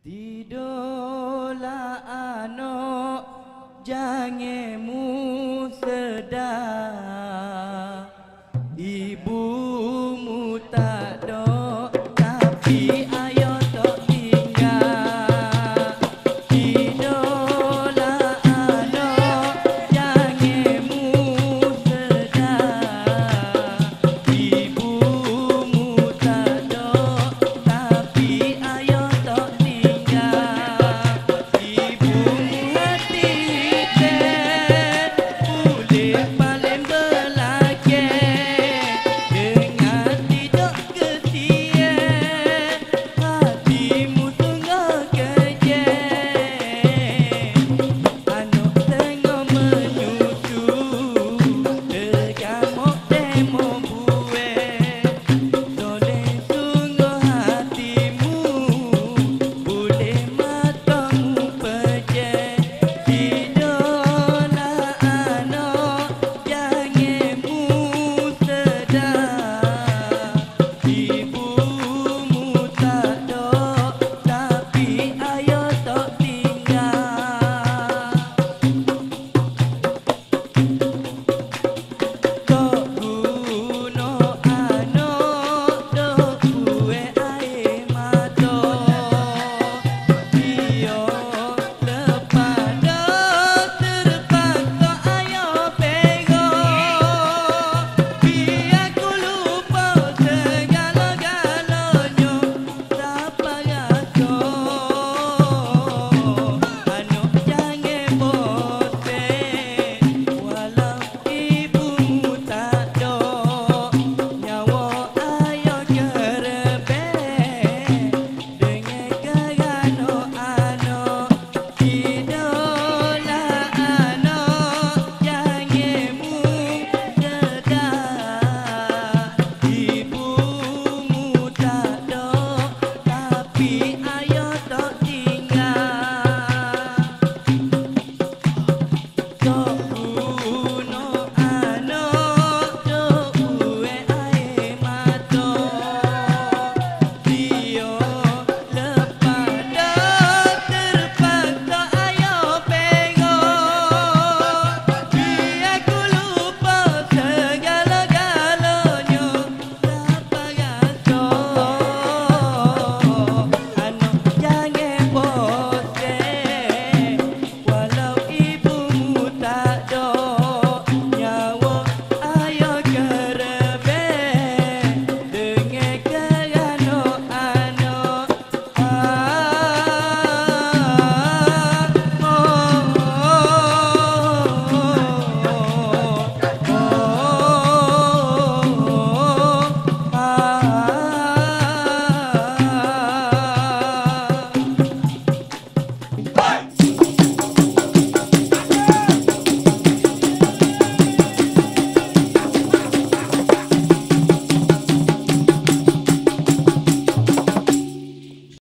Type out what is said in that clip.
Tidurlah anak jangemu sedar